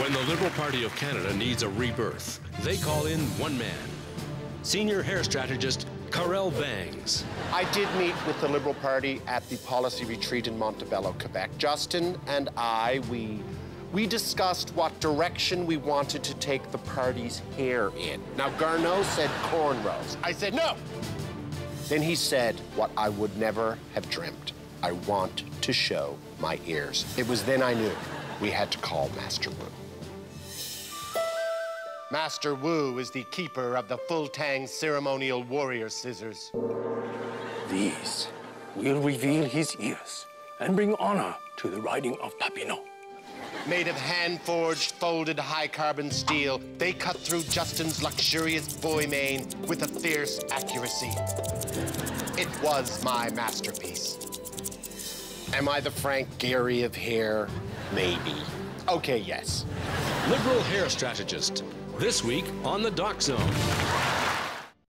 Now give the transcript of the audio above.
When the Liberal Party of Canada needs a rebirth, they call in one man senior hair strategist Karel Bangs. I did meet with the Liberal Party at the policy retreat in Montebello, Quebec. Justin and I, we we discussed what direction we wanted to take the party's hair in. Now, Garneau said cornrows. I said no. Then he said what I would never have dreamt. I want to show my ears. It was then I knew we had to call Master Wu. Master Wu is the keeper of the full tang ceremonial warrior scissors. These will reveal his ears and bring honor to the riding of Papineau. Made of hand-forged, folded high-carbon steel, they cut through Justin's luxurious boy mane with a fierce accuracy. It was my masterpiece. Am I the Frank Gehry of hair? Maybe. Okay, yes. Liberal hair strategist. This week on the Doc Zone.